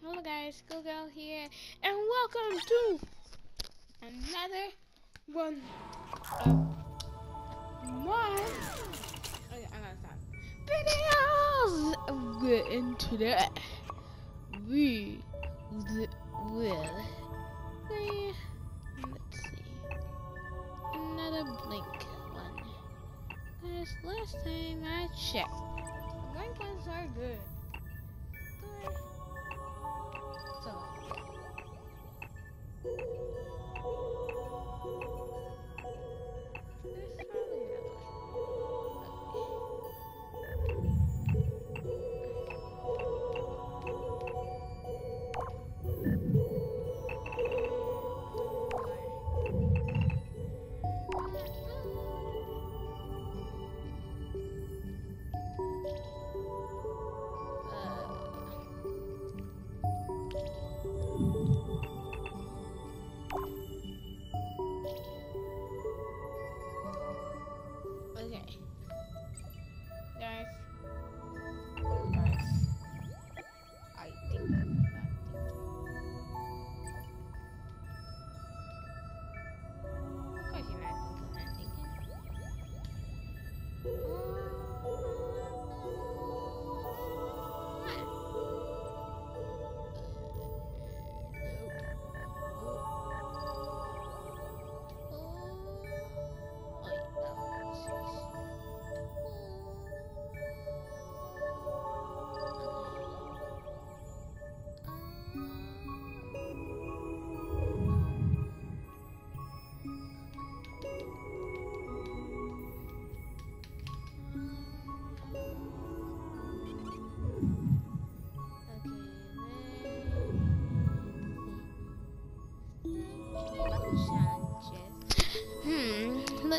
Hello guys, Google here, and welcome to another one of my okay, I'm gonna stop videos. And today we will play. Let's see, another Blink one. Because last time I checked, Blink ones are good.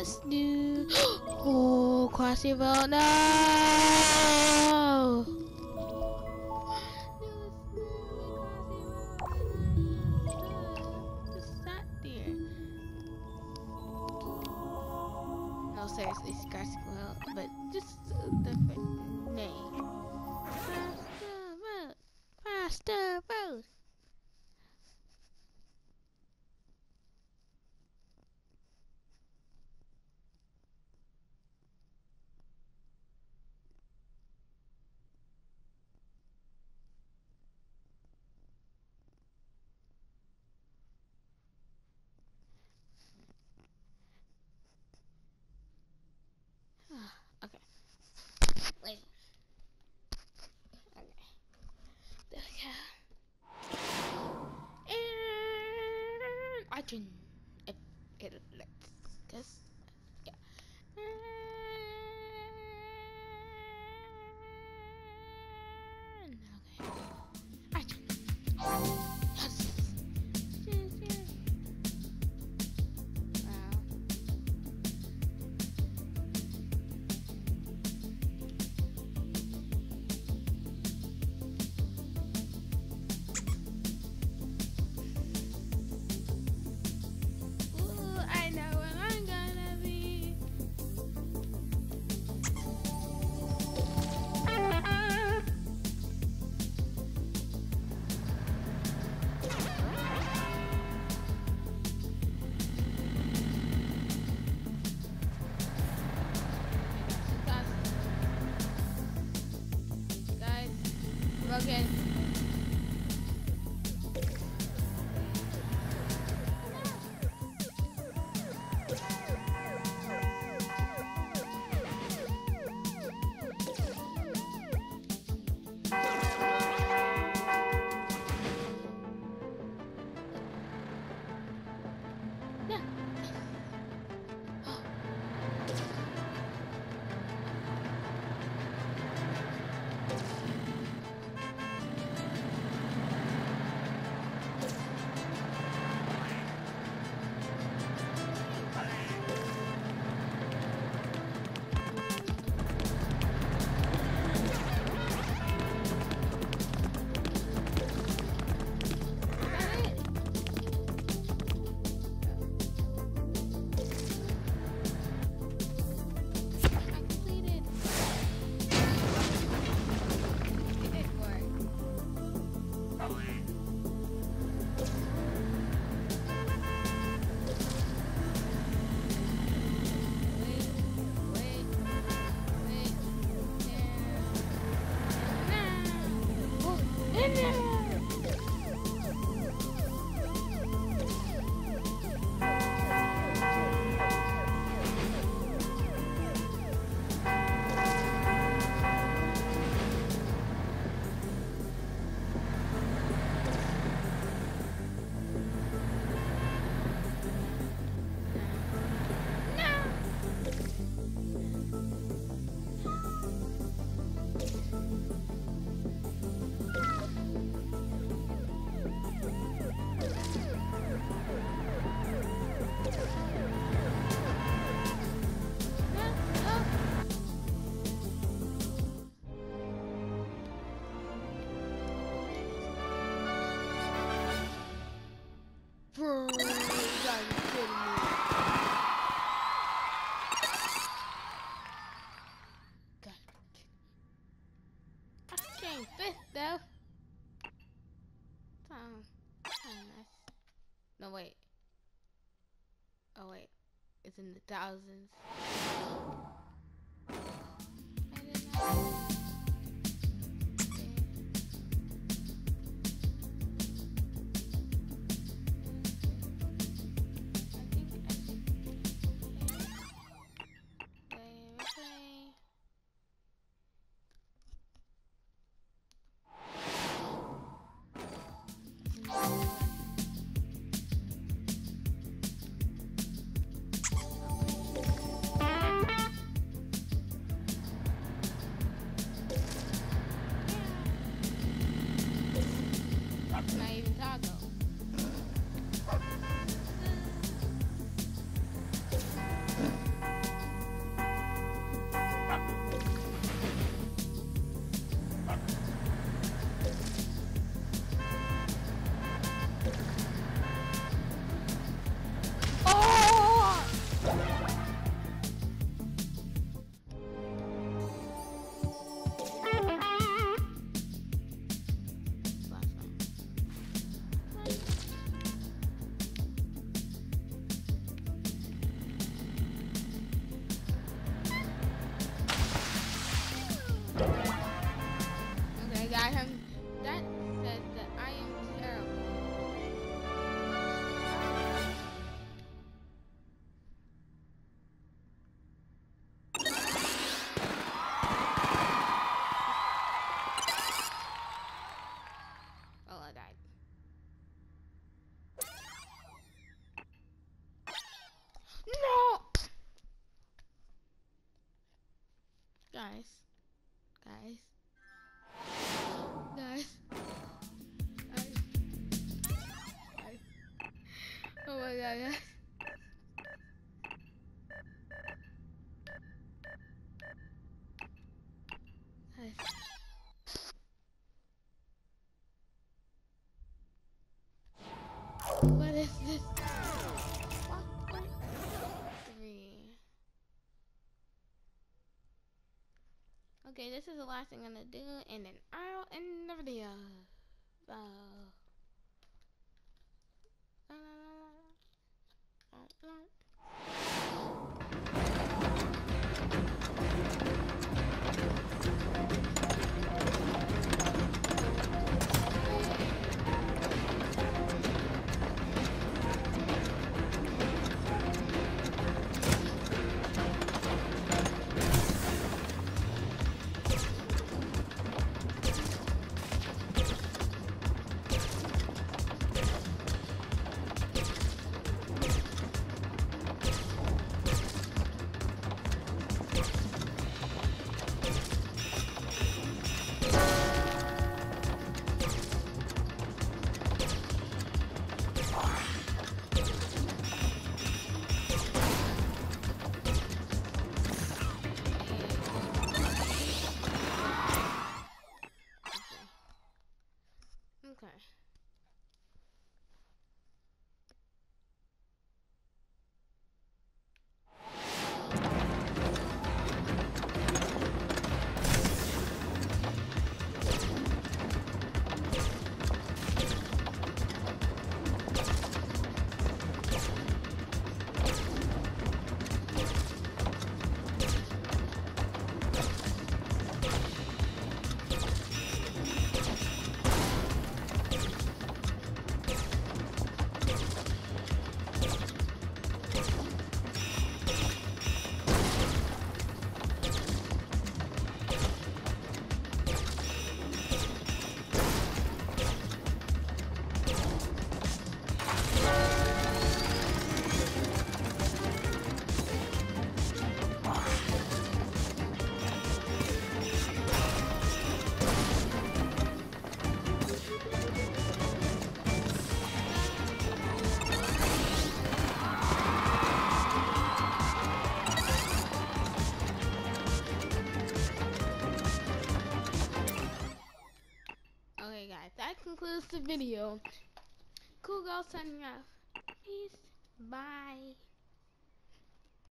Let's do. Oh, crossing road. No! No, seriously, help, but just a name. Faster road! Faster road! Oh, oh, sound, sound. No wait. Oh wait, it's in the thousands. Okay, guys, I'm, that says that I am I. Guys. Okay, this is the last thing I'm gonna do, and then I'll end the video. Bye. La, la, Okay. Video. Cool girl signing off. Peace. Bye.